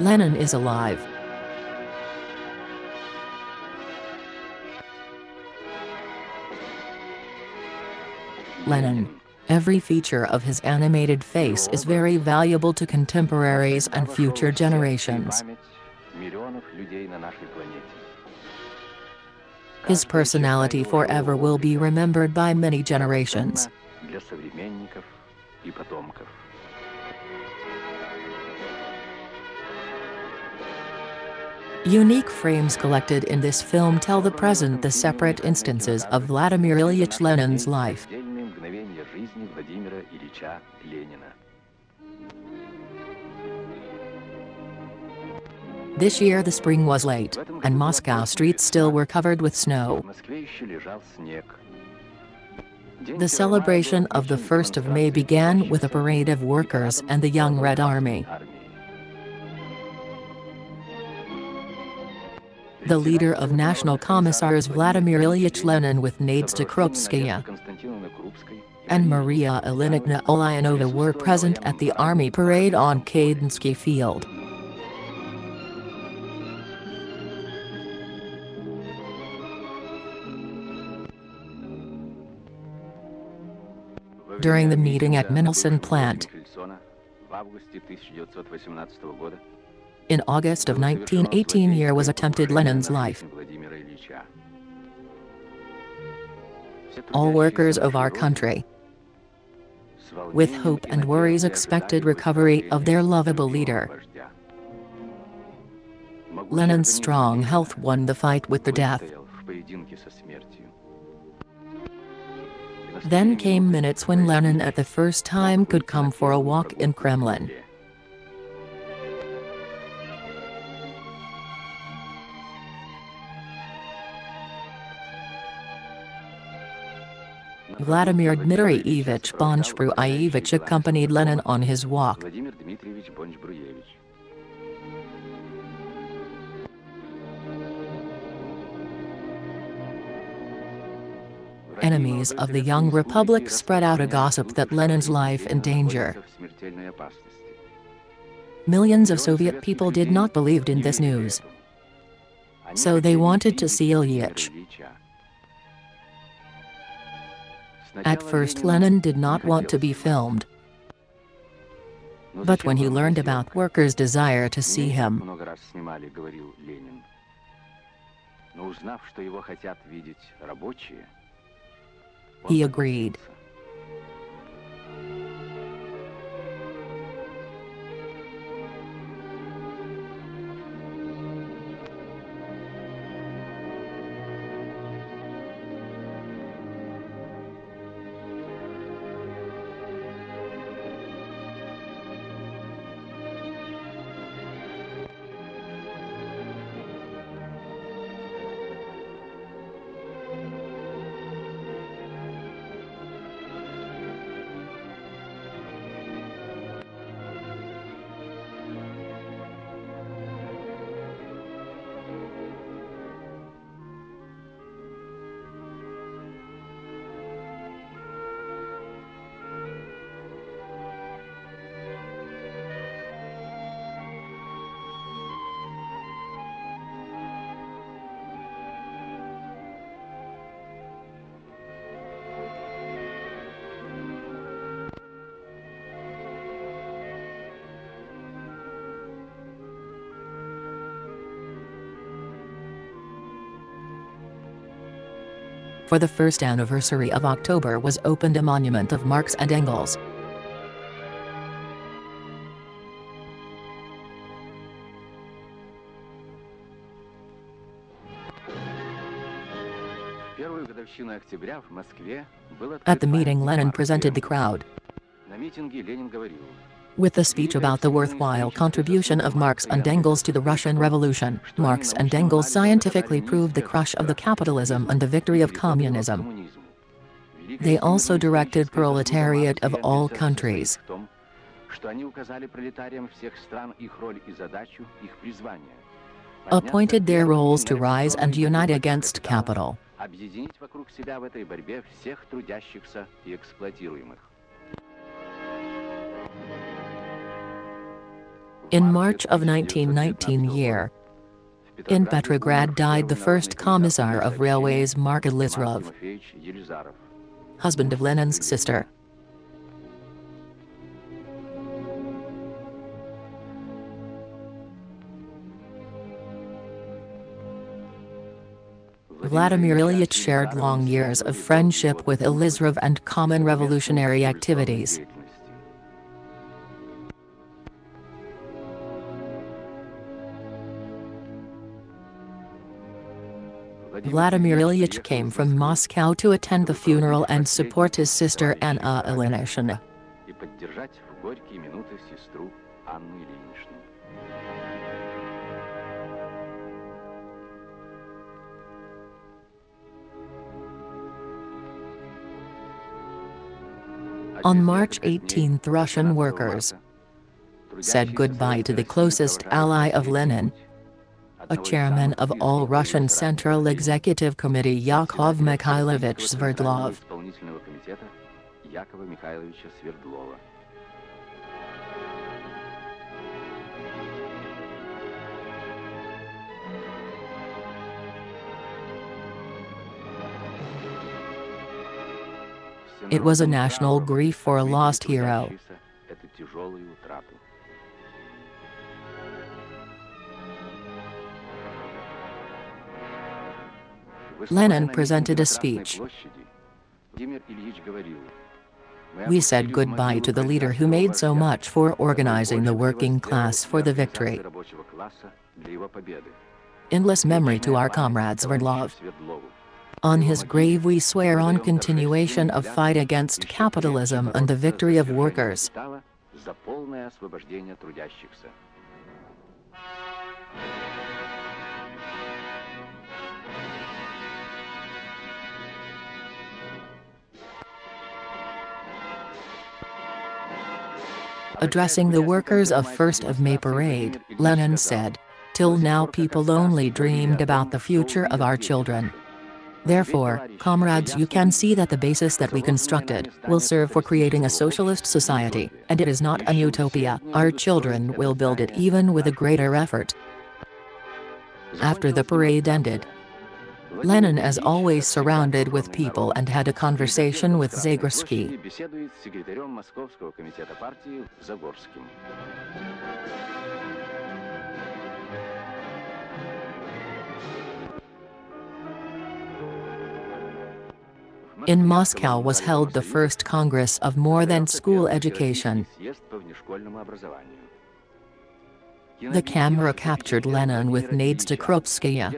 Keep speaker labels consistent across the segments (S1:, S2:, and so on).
S1: Lenin is alive. Lenin. Every feature of his animated face is very valuable to contemporaries and future generations. His personality forever will be remembered by many generations. Unique frames collected in this film tell the present the separate instances of Vladimir Ilyich Lenin's life. This year the spring was late, and Moscow streets still were covered with snow. The celebration of the 1st of May began with a parade of workers and the Young Red Army. The leader of National Commissars Vladimir Ilyich Lenin with Nadezhda Krupskaya and Maria Ilyinichna Ulyanova were present at the army parade on Khodynsky Field. During the meeting at Michelson plant, in August of 1918 year was attempted Lenin's life. All workers of our country, with hope and worries expected recovery of their lovable leader. Lenin's strong health won the fight with the death. Then came minutes when Lenin at the first time could come for a walk in Kremlin. Vladimir Dmitrievich Bonch-Bruyevich accompanied Lenin on his walk. Enemies of the young republic spread out a gossip that Lenin's life in danger. Millions of Soviet people did not believe in this news. So they wanted to see Ilyich. At first Lenin did not want to be filmed. But when he learned about workers' desire to see him, he agreed. For the first anniversary of October was opened a monument of Marx and Engels. At the meeting Lenin presented the crowd with a speech about the worthwhile contribution of Marx and Engels to the Russian Revolution. Marx and Engels scientifically proved the crush of the capitalism and the victory of communism. They also directed proletariat of all countries appointed their roles to rise and unite against capital. In March of 1919 year, in Petrograd died the first commissar of railways Mark Elizarov, husband of Lenin's sister. Vladimir Ilyich shared long years of friendship with Elizarov and common revolutionary activities. Vladimir Ilyich came from Moscow to attend the funeral and support his sister Anna Ilyinishna. On March 18 Russian workers said goodbye to the closest ally of Lenin, a chairman of All Russian Central Executive Committee Yakov Mikhailovich Sverdlov. It was a national grief for a lost hero. Lenin presented a speech. We said goodbye to the leader who made so much for organizing the working class for the victory. Endless memory to our comrade Sverdlov. On his grave we swear on continuation of fight against capitalism and the victory of workers. Addressing the workers of 1st of May parade, Lenin said, Till now people only dreamed about the future of our children. Therefore, comrades you can see that the basis that we constructed, will serve for creating a socialist society, and it is not an utopia, our children will build it even with a greater effort. After the parade ended, Lenin as always surrounded with people and had a conversation with Zagorsky. In Moscow was held the first Congress of More Than School Education. The camera captured Lenin with Nadezhda Krupskaya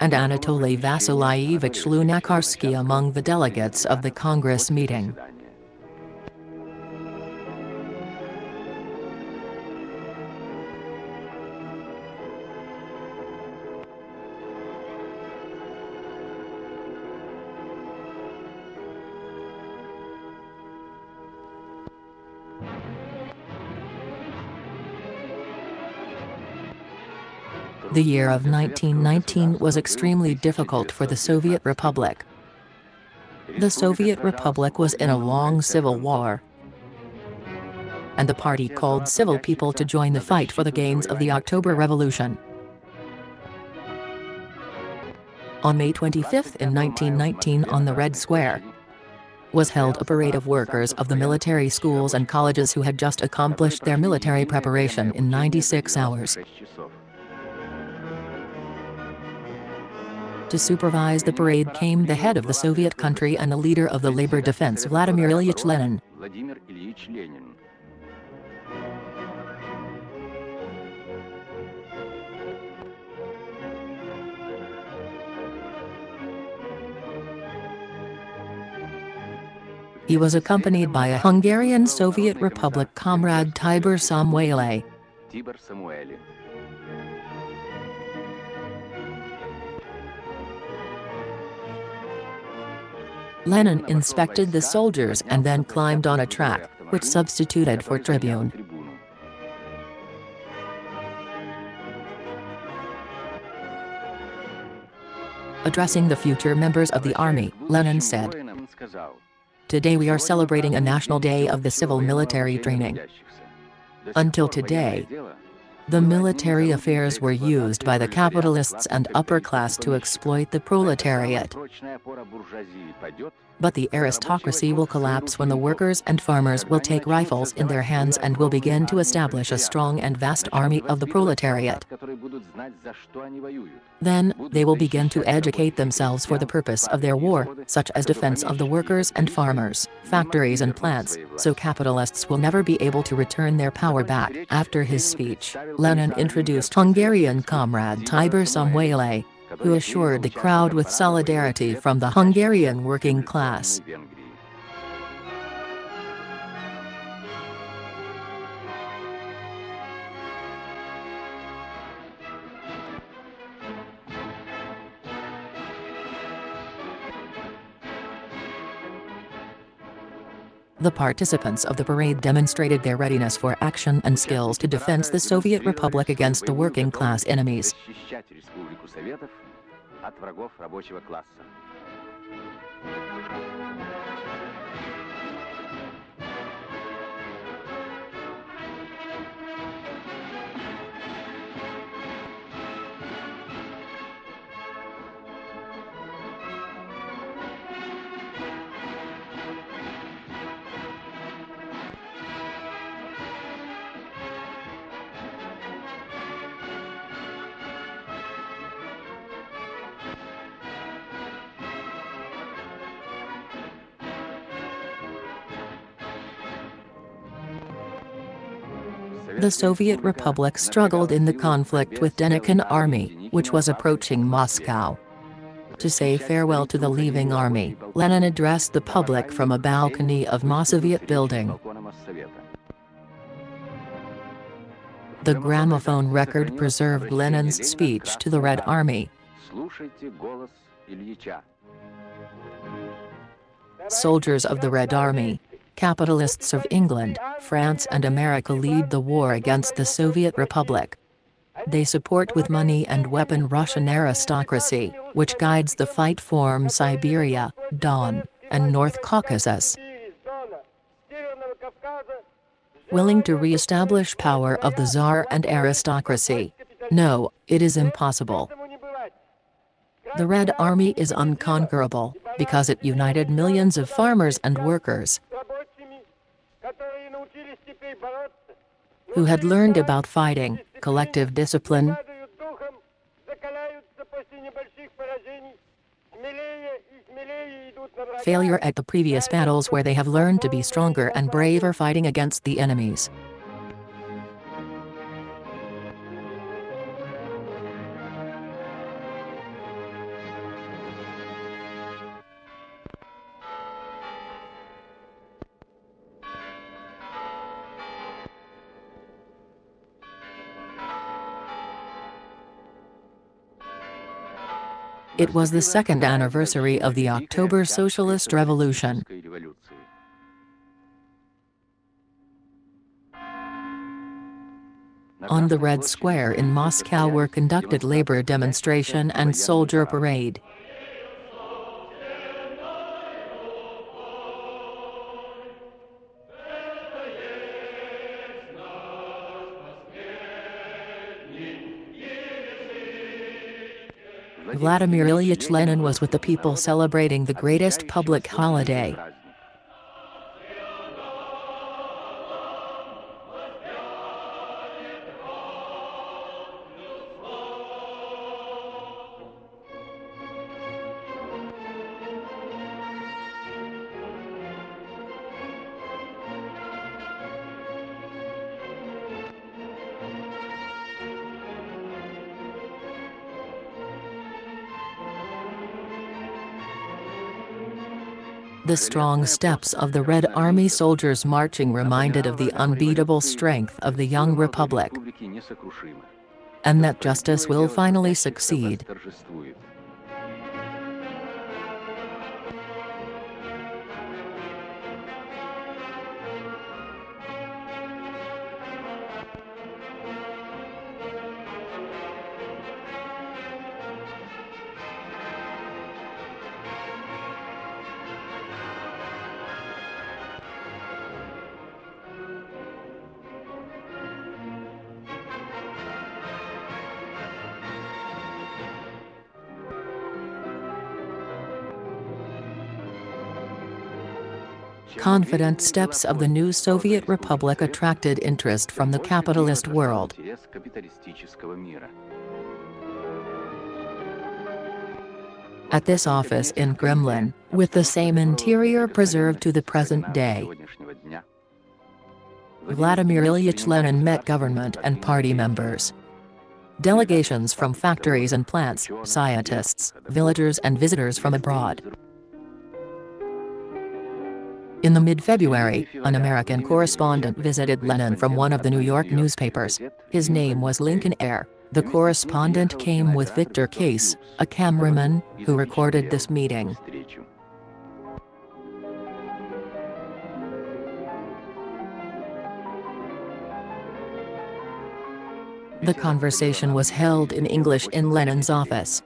S1: and Anatoly Vasilyevich Lunacharsky among the delegates of the Congress meeting. The year of 1919 was extremely difficult for the Soviet Republic. The Soviet Republic was in a long civil war. And the party called civil people to join the fight for the gains of the October Revolution. On May 25 in 1919 on the Red Square, was held a parade of workers of the military schools and colleges who had just accomplished their military preparation in 96 hours. To supervise the parade came the head of the Soviet country and the leader of the labor defense Vladimir Ilyich Lenin. He was accompanied by a Hungarian Soviet Republic comrade Tibor Szamuely. Lenin inspected the soldiers and then climbed on a track, which substituted for tribune. Addressing the future members of the army, Lenin said, Today we are celebrating a national day of the civil military training. Until today, the military affairs were used by the capitalists and upper class to exploit the proletariat. But the aristocracy will collapse when the workers and farmers will take rifles in their hands and will begin to establish a strong and vast army of the proletariat. Then, they will begin to educate themselves for the purpose of their war, such as defense of the workers and farmers, factories and plants, so capitalists will never be able to return their power back. After his speech, Lenin introduced Hungarian comrade Tibor Szamuely, who assured the crowd with solidarity from the Hungarian working class. The participants of the parade demonstrated their readiness for action and skills to defend the Soviet Republic against the working class enemies. советов от врагов рабочего класса. The Soviet Republic struggled in the conflict with Denikin army, which was approaching Moscow. To say farewell to the leaving army, Lenin addressed the public from a balcony of Mossoviet building. The gramophone record preserved Lenin's speech to the Red Army. Soldiers of the Red Army, capitalists of England, France and America lead the war against the Soviet Republic. They support with money and weapon Russian aristocracy, which guides the fight from Siberia, Don, and North Caucasus. Willing to re-establish power of the Tsar and aristocracy. No, it is impossible. The Red Army is unconquerable, because it united millions of farmers and workers, who had learned about fighting, collective discipline, failure at the previous battles where they have learned to be stronger and braver fighting against the enemies. It was the second anniversary of the October Socialist Revolution. On the Red Square in Moscow were conducted labor demonstration and soldier parade. Vladimir Ilyich Lenin was with the people celebrating the greatest public holiday. The strong steps of the Red Army soldiers marching reminded of the unbeatable strength of the young republic. And that justice will finally succeed. Confident steps of the new Soviet Republic attracted interest from the capitalist world. At this office in Kremlin, with the same interior preserved to the present day, Vladimir Ilyich Lenin met government and party members. Delegations from factories and plants, scientists, villagers and visitors from abroad. In the mid-February, an American correspondent visited Lenin from one of the New York newspapers. His name was Lincoln Eyre. The correspondent came with Victor Case, a cameraman, who recorded this meeting. The conversation was held in English in Lenin's office.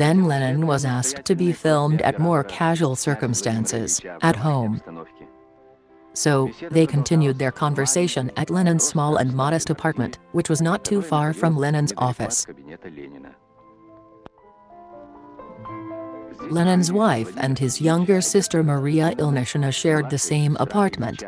S1: Then Lenin was asked to be filmed at more casual circumstances, at home. So, they continued their conversation at Lenin's small and modest apartment, which was not too far from Lenin's office. Lenin's wife and his younger sister Maria Ilyinishna shared the same apartment.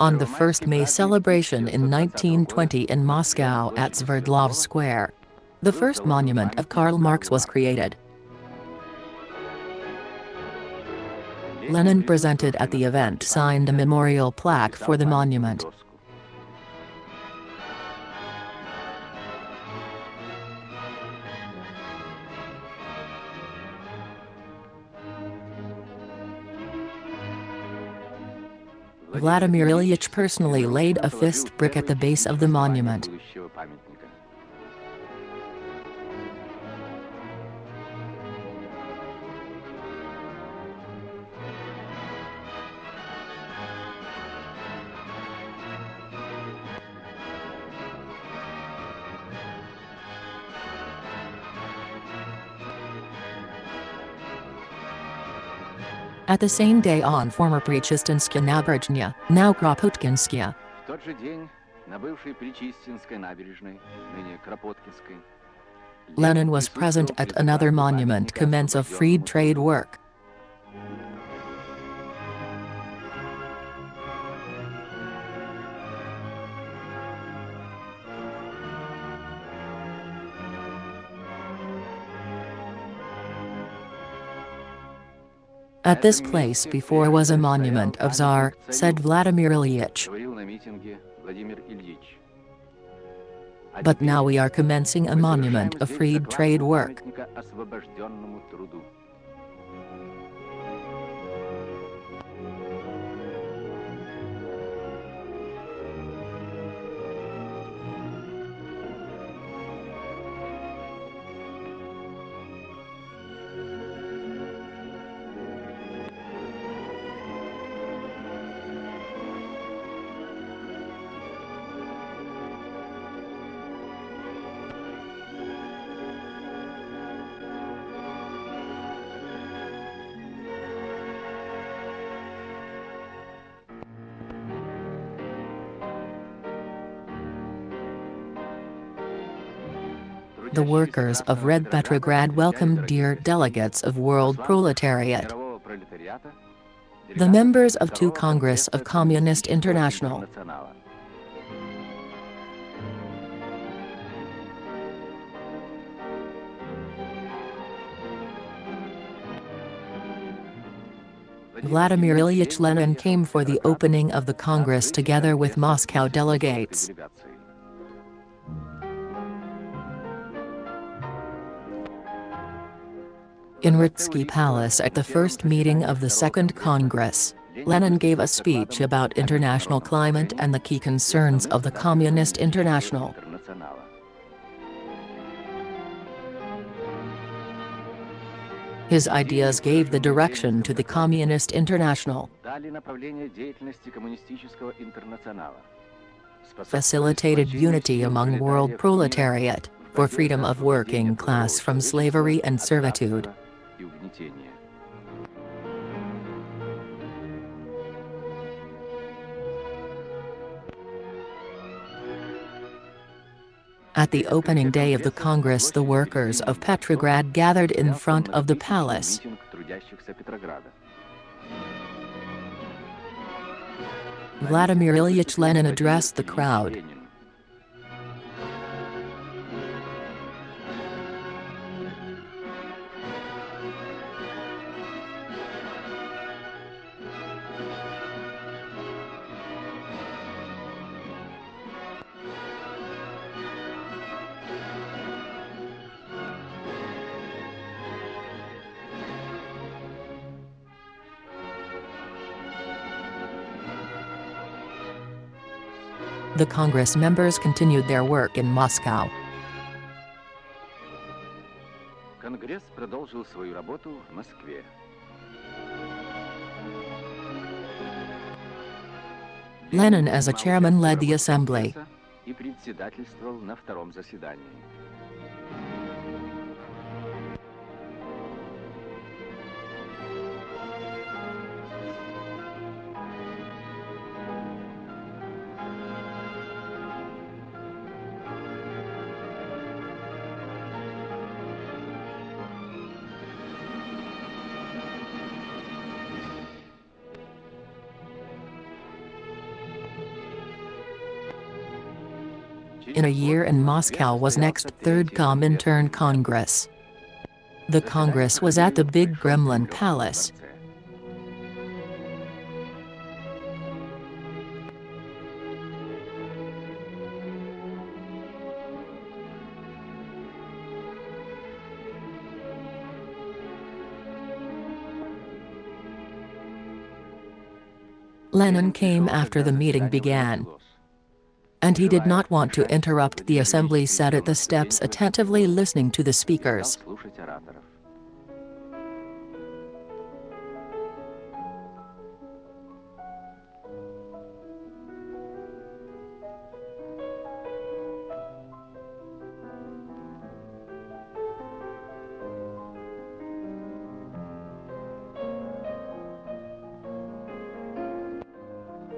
S1: On the first May celebration in 1920 in Moscow at Sverdlov Square. The first monument of Karl Marx was created. Lenin presented at the event signed a memorial plaque for the monument. Vladimir Ilyich personally laid a fist brick at the base of the monument. At the same day on former Prichistinskaya Naberezhnya, now Kropotkinskaya. Lenin was present at another monument commence of freed trade work. At this place before was a monument of Tsar, said Vladimir Ilyich. But now we are commencing a monument of freed trade work. The workers of Red Petrograd welcomed dear delegates of world proletariat. The members of two Congress of Communist International. Vladimir Ilyich Lenin came for the opening of the Congress together with Moscow delegates. In Uritsky Palace at the first meeting of the Second Congress, Lenin gave a speech about international climate and the key concerns of the Communist International. His ideas gave the direction to the Communist International. Facilitated unity among world proletariat, for freedom of working class from slavery and servitude. At the opening day of the Congress the workers of Petrograd gathered in front of the palace. Vladimir Ilyich Lenin addressed the crowd. The Congress members continued their work in Moscow.
S2: Конгресс продолжил свою работу в Москве.
S1: Lenin as a chairman led the assembly.
S2: И председательствовал на втором заседании.
S1: In a year in Moscow was next Third Comintern Congress. The Congress was at the Big Kremlin Palace. Lenin came after the meeting began. And he did not want to interrupt the assembly sat at the steps attentively listening to the speakers.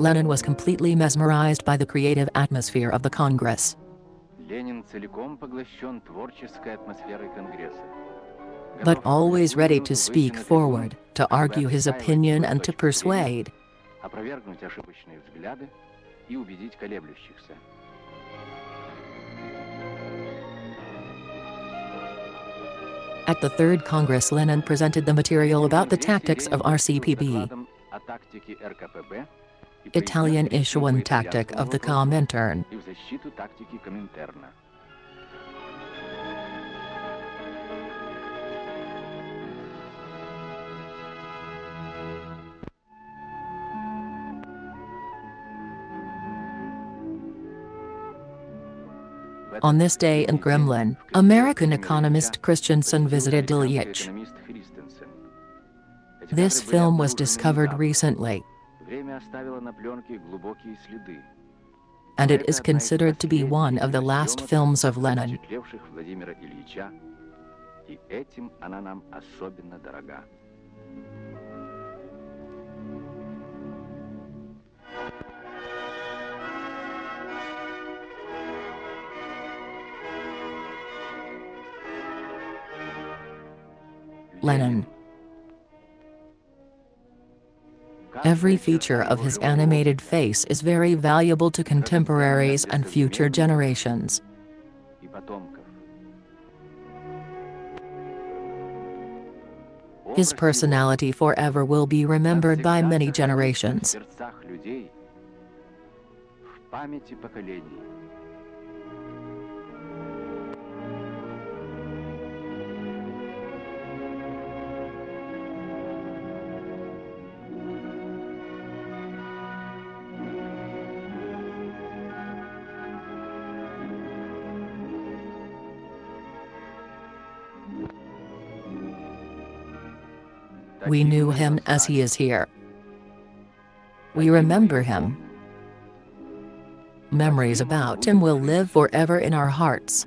S1: Lenin was completely mesmerized by the creative atmosphere of the Congress. But always ready to speak forward, to argue his opinion and to persuade. At the Third Congress Lenin presented the material about the tactics of RCPB. Italian Issuan tactic of the Comintern. On this day in Kremlin, American economist Christensen visited Ilyich. This film was discovered recently. And it is considered to be one of the last films of Lenin. Lenin. Every feature of his animated face is very valuable to contemporaries and future generations. His personality forever will be remembered by many generations. We knew him as he is here. We remember him. Memories about him will live forever in our hearts.